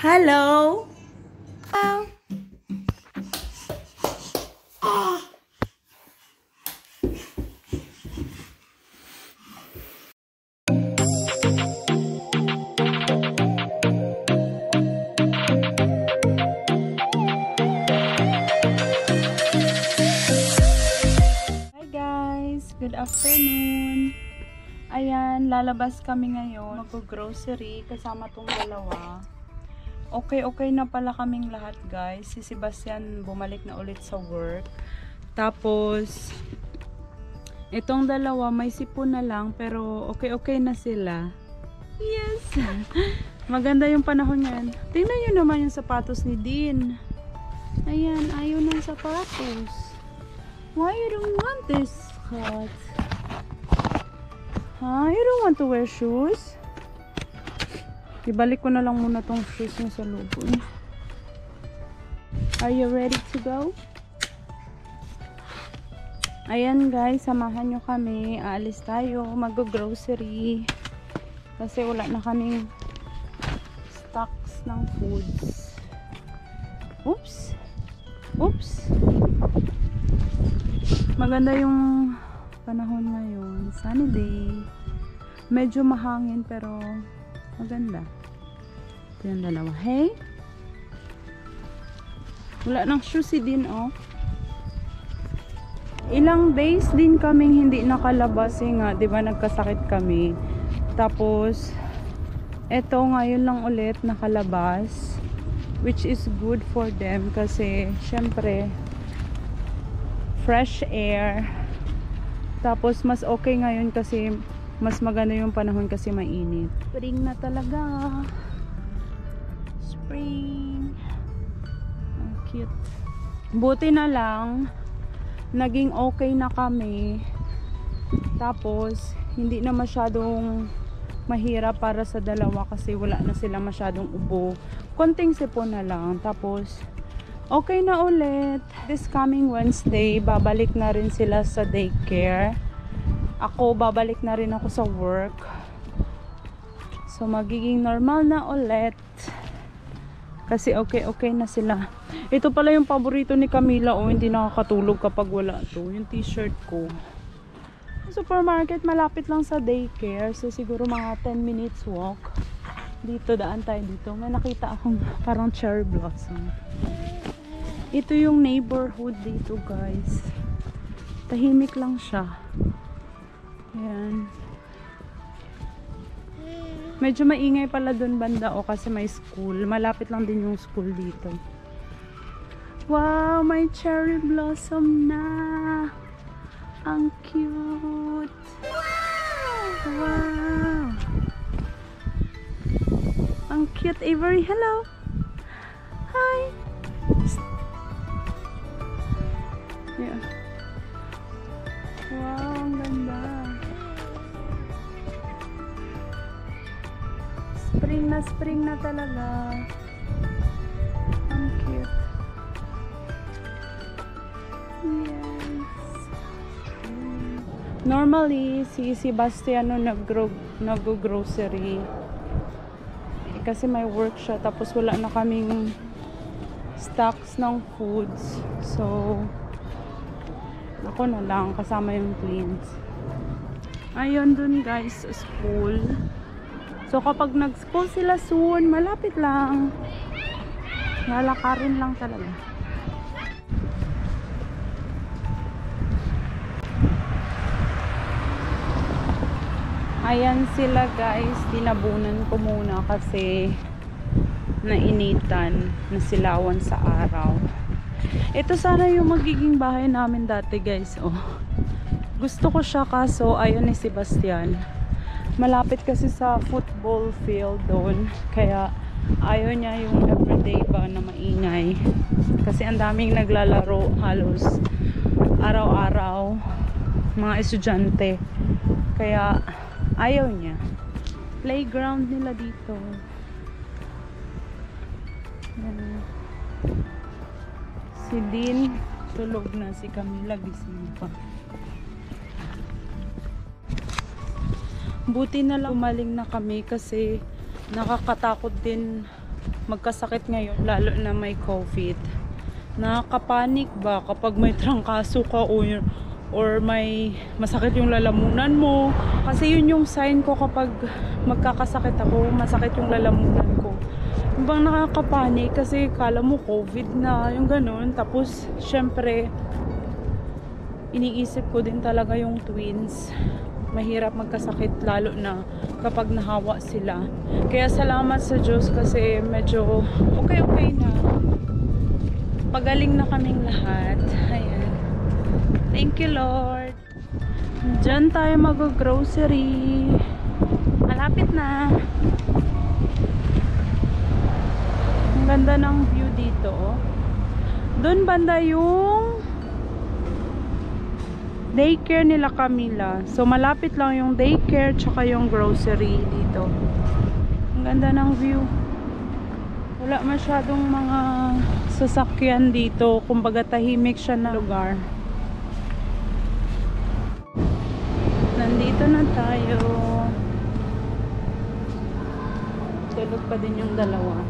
Hello? Hello? Guys! Good afternoon! Ayan, lalabas kami ngayon. Mag-grocery kasama tong dalawa. Okay-okay na pala kaming lahat guys. Si Sebastian bumalik na ulit sa work. Tapos, itong dalawa may sipon na lang pero okay-okay na sila. Yes! Maganda yung panahon yan. Tingnan nyo naman yung sapatos ni Dean. Ayan, ayaw ng sapatos. Why you don't want this, Scott? Ha? You don't want to wear shoes? Ibalik ko na lang muna tong shoes niya sa lubon. Are you ready to go? Ayan guys, samahan nyo kami. Aalis tayo, mag-grocery. Kasi wala na kaming stocks ng foods. Oops! Oops! Maganda yung panahon ngayon. Sunny day. Medyo mahangin pero maganda. Ito yung dalawa. Hey! Wala nang shoes si din oh. Ilang days din kaming hindi nakalabas eh nga, ba nagkasakit kami. Tapos eto ngayon lang ulit nakalabas which is good for them kasi syempre fresh air. Tapos mas okay ngayon kasi mas maganda yung panahon kasi mainit. Spring na talaga. Spring. Ang cute. Buti na lang naging okay na kami. Tapos hindi na masyadong mahirap para sa dalawa kasi wala na sila masyadong ubo. Konting sipon na lang. Tapos okay na ulit. This coming Wednesday, babalik na rin sila sa daycare. Ako, babalik na rin ako sa work. So, magiging normal na ulit. Kasi okay-okay na sila. Ito pala yung paborito ni Camila. Oh, hindi nakakatulog kapag wala to. Yung t-shirt ko. Supermarket, malapit lang sa daycare. So, siguro mga 10 minutes walk. Dito, daan tayo dito. May nakita akong parang cherry blossom. Ito yung neighborhood dito, guys. Tahimik lang siya. Ayan. Medyo maingay pala dun banda o kasi may school. Malapit lang din yung school dito. Wow, may cherry blossom na. Ang cute. Wow. Ang cute, Avery. Hello. Hi. Yeah. Wow, Spring na spring na talaga. Ang cute. Yes. Normally, si Sebastiano nag-grocery. Eh, kasi may work siya. Tapos wala na kaming stocks ng foods. So, ako na lang kasama yung twins. Ayun dun guys, school. So kapag nag-school sila soon, malapit lang. Lalakarin lang talaga. Ayan sila guys, dinabunan ko muna kasi nainitan, nasilawan sa araw. Ito sana yung magiging bahay namin dati guys. Oh. Gusto ko siya kaso ayaw ni Sebastian. Malapit kasi sa football field doon. Kaya ayaw niya yung everyday ba na maingay. Kasi ang daming naglalaro halos araw-araw. Mga estudyante. Kaya ayaw niya. Playground nila dito. Yan. Si Dean, tulog na. Si Camila, gising pa. Buti na lang umaling na kami kasi nakakatakot din magkasakit ngayon, lalo na may COVID. Nakakapanik ba kapag may trangkaso ka o, or may masakit yung lalamunan mo. Kasi yun yung sign ko kapag magkakasakit ako, masakit yung lalamunan ko. Yung bang nakakapanik kasi kala mo COVID na, yung ganun. Tapos, syempre, iniisip ko din talaga yung twins. Mahirap magkasakit lalo na kapag nahawa sila. Kaya salamat sa Diyos kasi medyo okay-okay na. Pagaling na kaming lahat. Ayan. Thank you Lord. Diyan tayo mag-grocery. Malapit na. Ang ganda ng view dito. oh. Doon banda yung daycare nila Camila. So malapit lang yung daycare tsaka yung grocery dito. Ang ganda ng view. Wala masyadong mga sasakyan dito. Kumbaga tahimik siya na lugar. Nandito na tayo. Tulog pa din yung dalawa.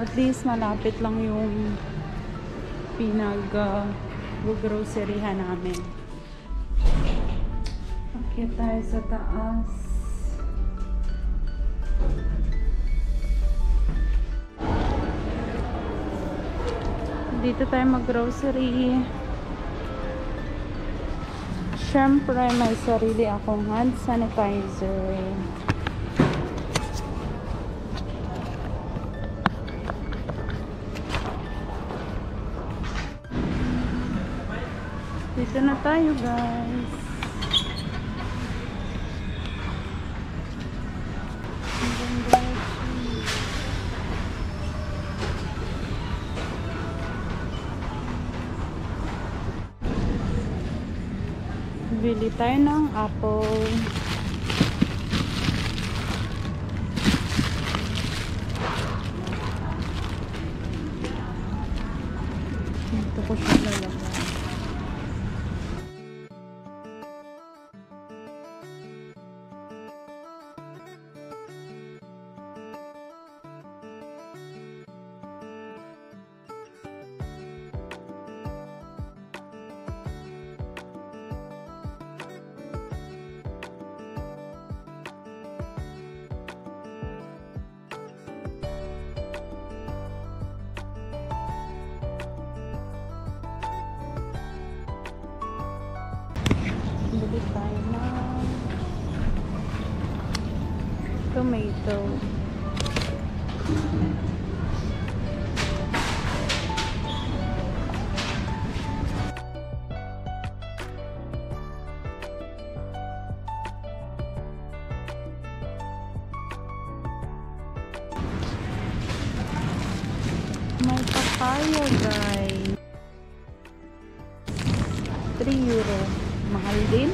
At least malapit lang yung pinag uh, groceryhan namin. Okay tayo sa taas. Dito tayo mag-grocery. Siyempre, may sarili akong hand sanitizer. Dito na tayo, guys. Bili tayo ng apple. Tomato. May papaya, guys. 3 euro. Mahal din.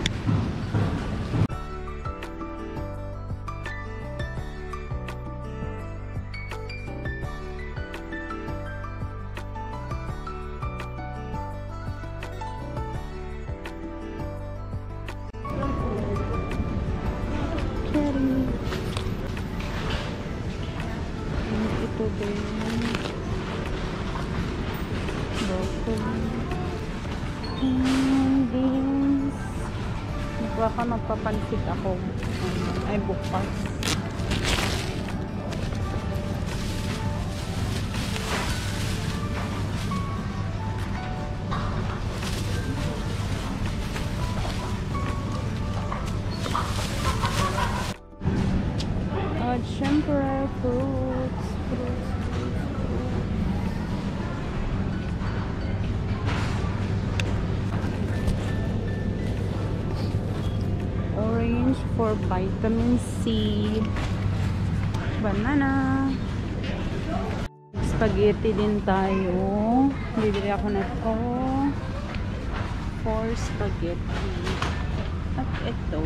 Vitamin C. Banana. Spaghetti din tayo. Bibili ako na to for spaghetti. At ito.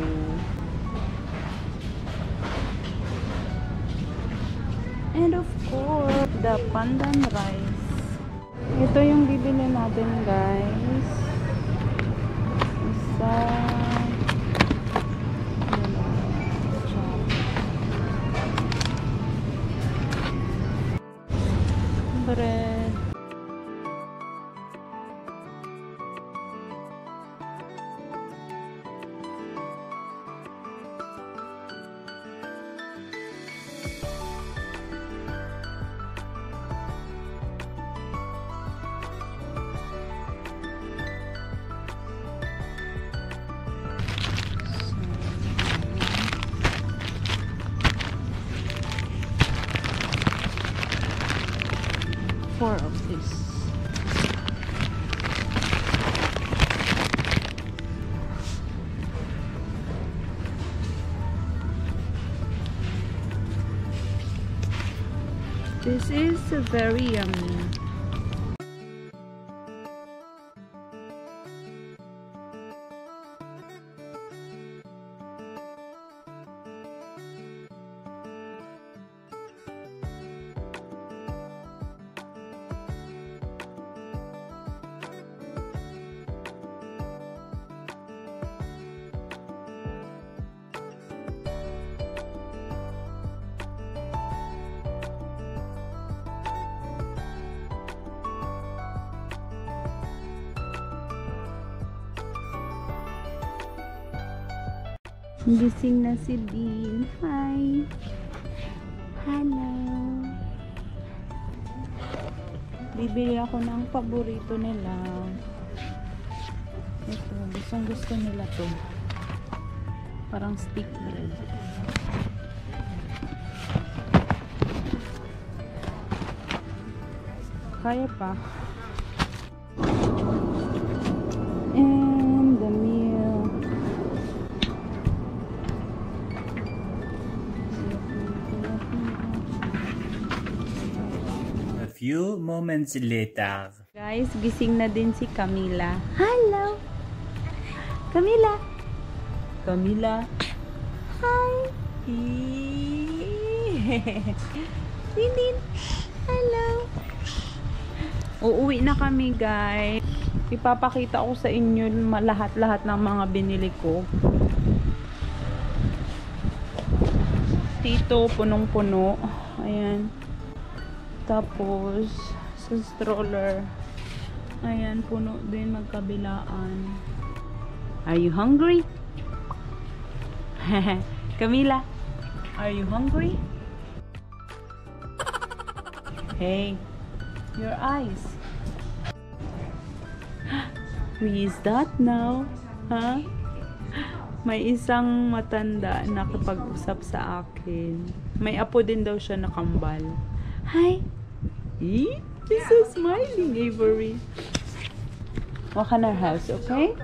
And of course the pandan rice. Ito yung bibili natin guys. Isa This is very yummy. Gising na si Dean. Hi. Hello. Bibili ako ng paborito nila. Ito, gustong gusto nila to. Parang stick bread. Kaya pa. Few moments later. Guys, gising na din si Camila. Hello! Camila! Camila! Hi! Dindin! Hello! Uuwi na kami guys. Ipapakita ko sa inyo lahat-lahat ng mga binili ko. Dito, punong-puno. Ayan. Tapos, sa stroller. Ayan, puno din magkabilaan. Are you hungry? Camila, are you hungry? Hey, your eyes. Who is that now? Huh? May isang matanda na kapag-usap sa akin. May apo din daw siya na kambal. Hi! She's so smiling, Avery. Walk in our house, okay?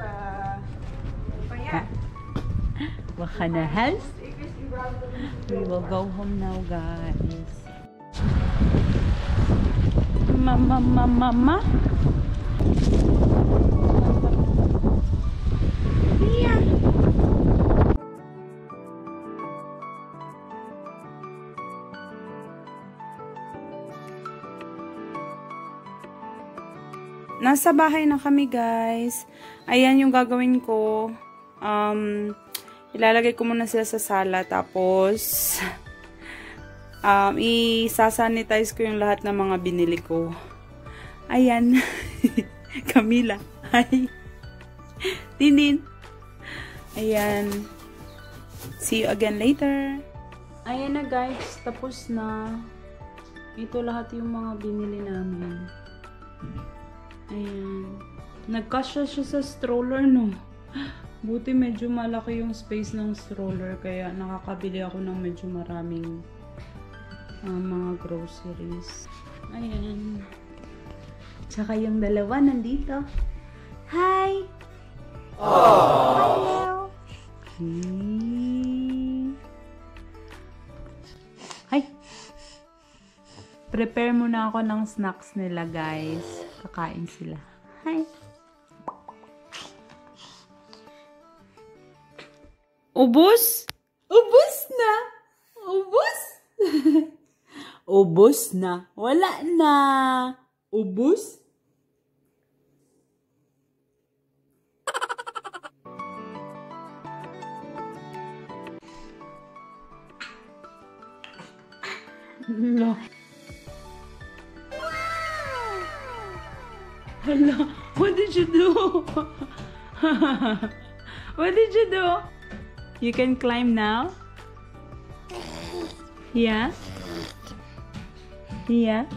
Walk in our house. We will go home now, guys. Mama, mama, mama. Nasa bahay na kami, guys. Ayan yung gagawin ko. Um, ilalagay ko muna sila sa sala. Tapos, um, i-sanitize ko yung lahat ng mga binili ko. Ayan. Camila. Hi. Tinin. Ayan. See you again later. Ayan na guys. Tapos na. Ito lahat yung mga binili namin. Ayan. Nagkasya siya sa stroller, no? Buti medyo malaki yung space ng stroller, kaya nakakabili ako ng medyo maraming uh, mga groceries. Ayan. Tsaka yung dalawa nandito. Hi! Hello! Hmm. Hi! Prepare muna ako ng snacks nila, guys. Kakain sila. Hi! Ubus? Ubus na! Ubus? Ubus na. Wala na. Ubus? No. Hala, what did you do? what did you do? You can climb now? Yeah? Yeah?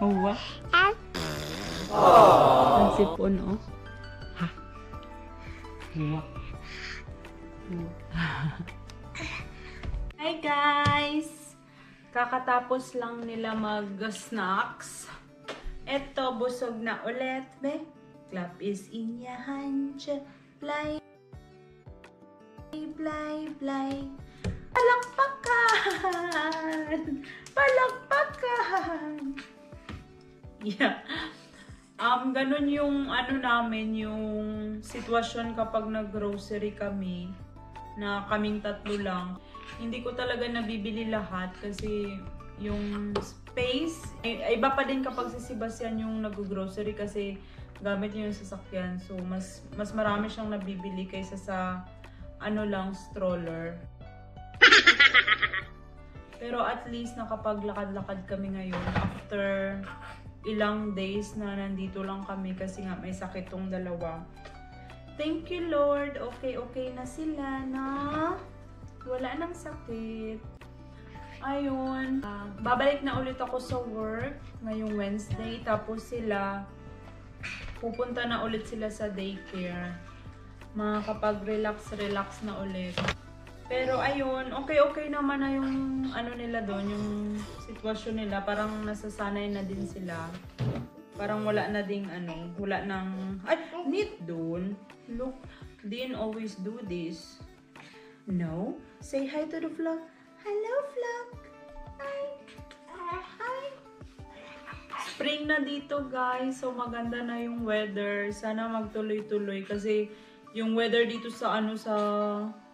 Oh, what? Ang sipon, oh. Hi guys! Kakatapos lang nila mag-snacks. Eto, busog na ulit. Be, clap is in your hand. Blay, blay, blay. Palakpakan! Palakpakan! Yeah. Um, ganun yung ano namin, yung sitwasyon kapag nag-grocery kami na kaming tatlo lang. Hindi ko talaga nabibili lahat kasi yung space, iba pa din kapag si Sebastian yung nag-grocery kasi gamit niya yung sasakyan. So, mas mas marami siyang nabibili kaysa sa ano lang, stroller. Pero at least nakapaglakad-lakad kami ngayon after ilang days na nandito lang kami kasi nga may sakit tong dalawa. Thank you Lord. Okay, okay na sila na wala nang sakit. Ayun. Ah, babalik na ulit ako sa work ngayong Wednesday. Tapos sila, pupunta na ulit sila sa daycare. Makakapag-relax-relax na ulit. Pero ayun, okay-okay naman na yung ano nila doon, yung sitwasyon nila. Parang nasasanay na din sila. Parang wala na ding ano, wala nang... Ay, neat doon. Look, didn't always do this. No? Say hi to the vlog. Hello, vlog. Hi. Hi. Spring na dito, guys. So, maganda na yung weather. Sana magtuloy-tuloy kasi yung weather dito sa ano sa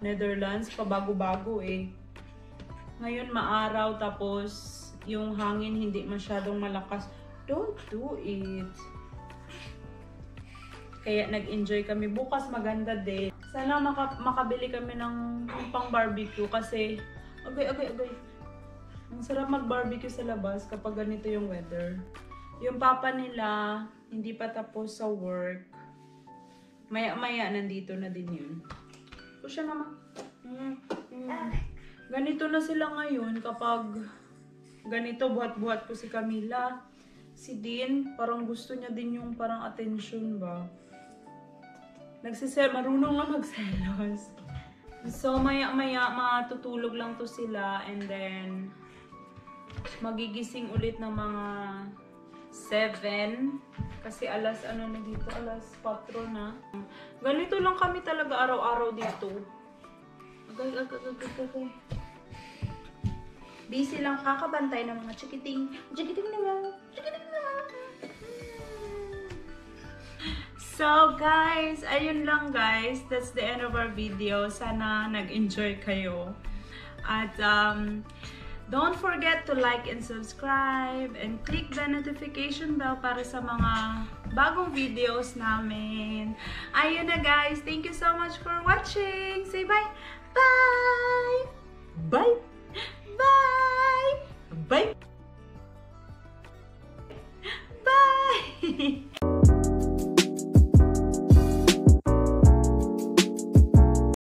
Netherlands, pabago-bago eh. Ngayon maaraw tapos yung hangin hindi masyadong malakas. Don't do it. Kaya nag-enjoy kami. Bukas maganda din. Sana maka makabili kami ng pang barbecue kasi agay agay agay. Ang sarap mag-barbecue sa labas kapag ganito yung weather. Yung papa nila hindi pa tapos sa work. Maya-maya nandito na din yun. O siya naman. Mm, mm. Ganito na sila ngayon kapag ganito buhat-buhat ko si Camila. Si Dean, parang gusto niya din yung parang attention ba. Nagsisel, marunong lang magselos. So, maya-maya, matutulog lang to sila and then magigising ulit ng mga 7 kasi alas ano na dito, alas 4 na. Ganito lang kami talaga araw-araw dito. Agay, agay, agay, agay. Busy lang kakabantay ng mga chikiting. Chikiting naman. Chikiting naman. So guys, ayun lang guys. That's the end of our video. Sana nag-enjoy kayo. At um, Don't forget to like and subscribe and click the notification bell para sa mga bagong videos namin. Ayun na guys. Thank you so much for watching. Say bye. Bye! Bye! Bye! Bye! Bye!